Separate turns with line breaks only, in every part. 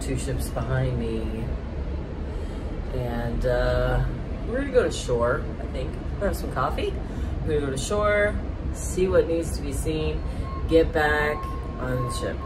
two ships behind me. And uh, we're gonna go to shore, I think. We'll have some coffee. We're gonna go to shore, see what needs to be seen, get back on the ship.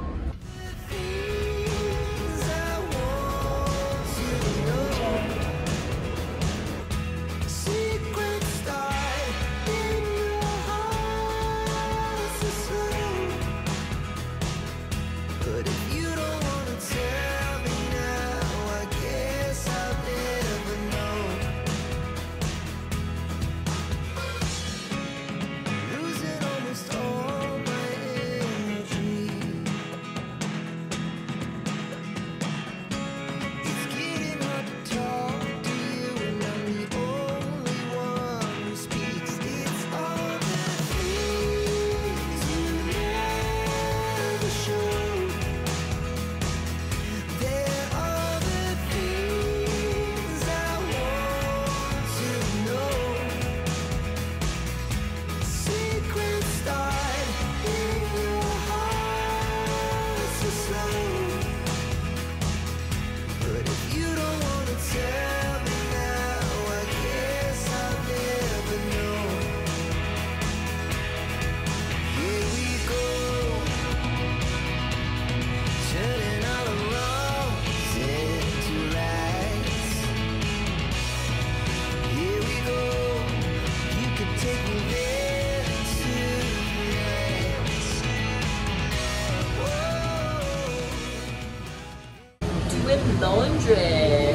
Doing laundry.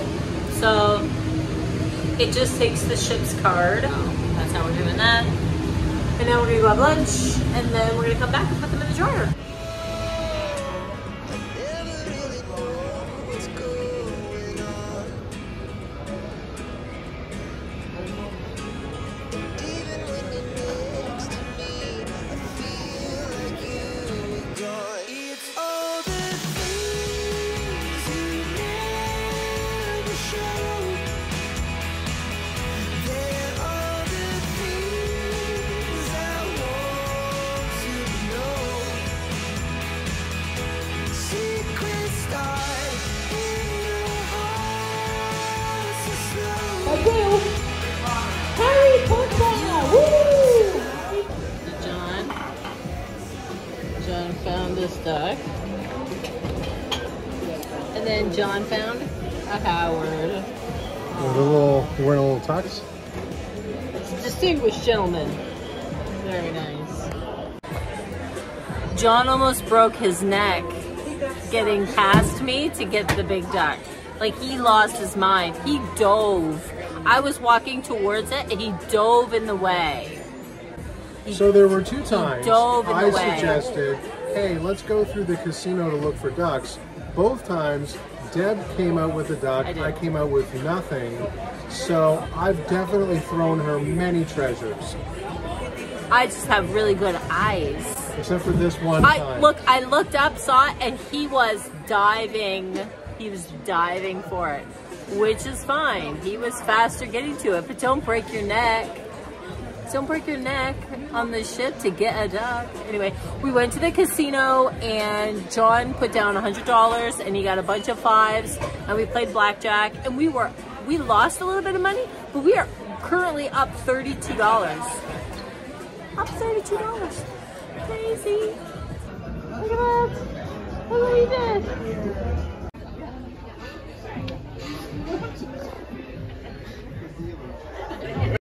So it just takes the ship's card. Oh, that's how we're doing that. And now we're gonna go have lunch and then we're gonna come back and put them in the dryer. John found this duck. And then John found a Howard.
A little, you wearing a little tux?
Distinguished gentleman. Very nice. John almost broke his neck getting past me to get the big duck. Like he lost his mind. He dove. I was walking towards it and he dove in the way.
So there were two times I suggested, hey, let's go through the casino to look for ducks. Both times, Deb came out with a duck,
I.
I came out with nothing. So I've definitely thrown her many treasures,
I just have really good eyes.
except for this one
I
time.
look I looked up, saw it, and he was diving. He was diving for it. Which is fine. He was faster getting to it, but don't break your neck. Don't break your neck on the ship to get a duck. Anyway, we went to the casino and John put down $100 and he got a bunch of fives and we played blackjack and we were, we lost a little bit of money, but we are currently up $32. Up $32. Crazy. Look at that. Look what we did.